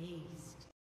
haste.